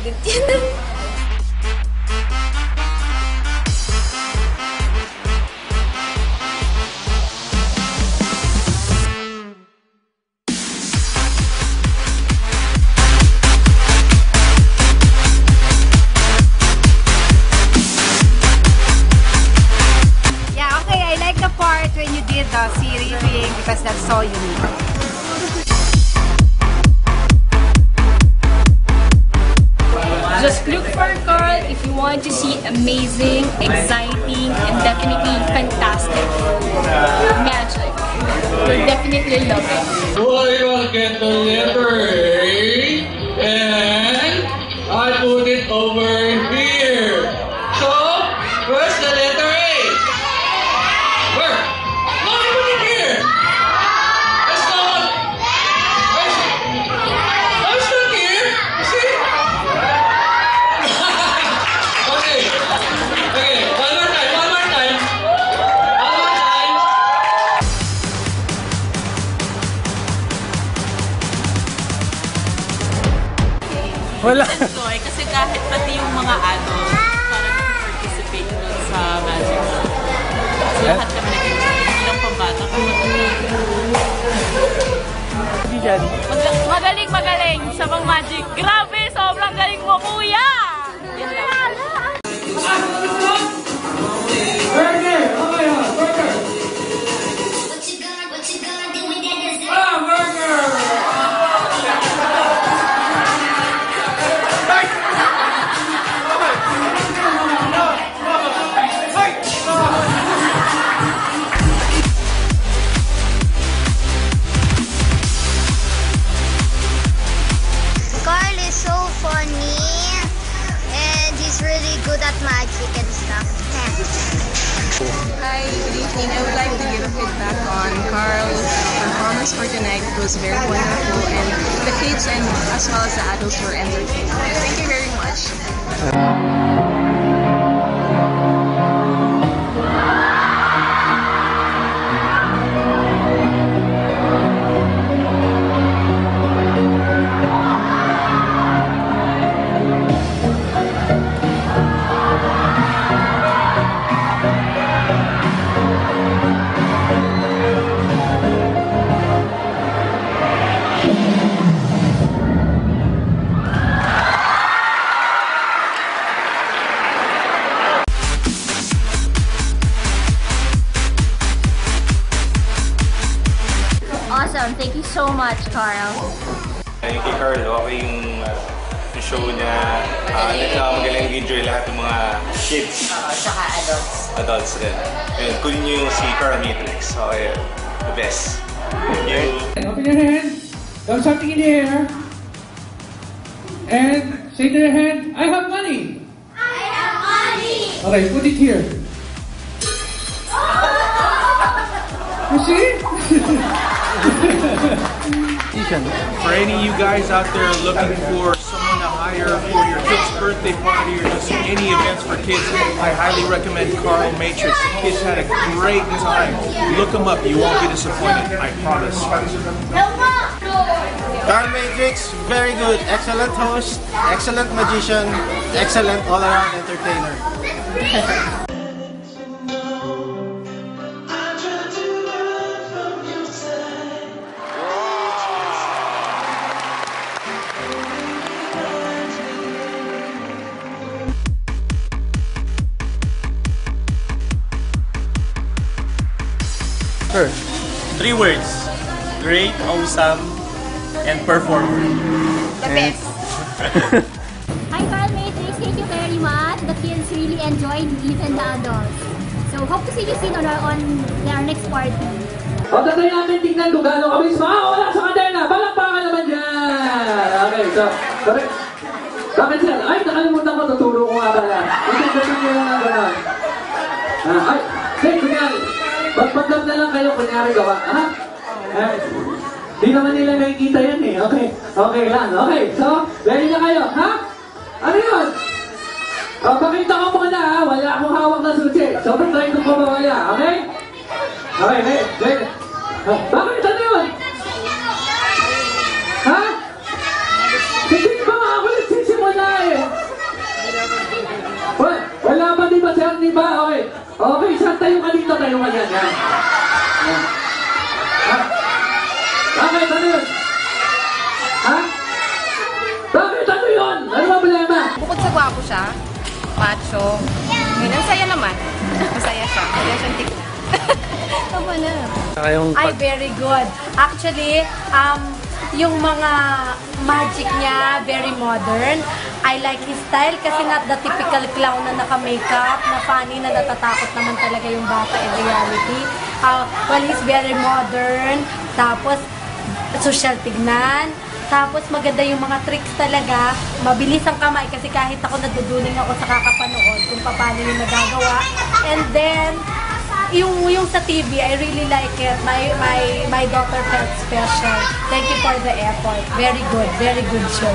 edit yun. Yeah, okay. I like the part when you did the Siri thing because that's so unique. If you want to see amazing, exciting, and definitely fantastic magic. You'll definitely love it. Boy, will Wala. enjoy kasi kahit pati yung mga adults parang participate dun sa magic show. So lahat kami nag-enjoy. Hindi lang pambata. Hindi dyan. Mag- magaling, magaling sa mga magic. Grabe, sobrang galing mo, kuya! Yan lang. Really magic and stuff. Hi, good evening. I would like to give a feedback on Carl's performance for tonight. It was very wonderful, and the kids and as well as the adults were entertained. Thank you very much. Um, much, Carl. Yung kay Carl, okay yung, uh, yung show niya. Uh, uh, magaling enjoy lahat ng mga kids. Tsaka adults. Adults rin. Ayun, kunin niyo yung si Carl Matrix. Okay, the best. Thank you. Open your hand. Throw something in the air. And say to your hand, I have money. I have money! Okay, put it here. You see? For any of you guys out there looking for someone to hire for your kid's birthday party or just any events for kids, I highly recommend Carl Matrix. The kids had a great time. Look them up. You won't be disappointed. I promise. Carl Matrix, very good. Excellent host, excellent magician, excellent all-around entertainer. Sure. Three words. Great, awesome, and performer. The best. Hi, Carl Matrix. Thank you very much. The kids really enjoyed, even the adults. So, hope to see you soon on our, on our next party. O, tatry namin tingnan kung gaano kami wala sa kadena. Palakpakan naman dyan. Okay, so, sorry. Bakit sir? Ay, nakalimutan ko, tuturo ko nga pala. Ito, ito nyo lang ng gano'n. Ah, ay, hey, kunyari. Magpagdam na lang kayo, kunyari gawa. Ha? Eh, di naman nila nakikita yan eh. Okay, okay lang. Okay, so, ready na kayo, ha? Ano yun? O, pakita ko muna ha. Wala akong hawak na susi. So, try ko pa mamaya, okay? Okay, ready, ready. Bakit ano yun? Ha? Hindi pa nga ako nagsisimula eh. Hindi ba? Okay. Okay, saan tayo ka dito? Tayo ka dyan. Yan. Yan. Ha? Bakit? Ano yun? Ha? Bakit? Ano yun? Ano ba problema? Bukod sa gwapo siya, macho, yun, ang saya naman. Masaya siya. Masaya siyang tik. Tama na. Ay, very good. Actually, um, yung mga magic niya, very modern. I like his style kasi not the typical clown na naka-makeup, na funny, na natatakot naman talaga yung bata in reality. Uh, well, he's very modern. Tapos, social tignan. Tapos maganda yung mga tricks talaga. Mabilis ang kamay kasi kahit ako naduduling ako sa kakapanood kung paano yung nagagawa. And then, yung yung sa TV, I really like it. My my my daughter felt special. Thank you for the effort. Very good, very good show.